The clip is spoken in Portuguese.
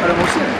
Para você.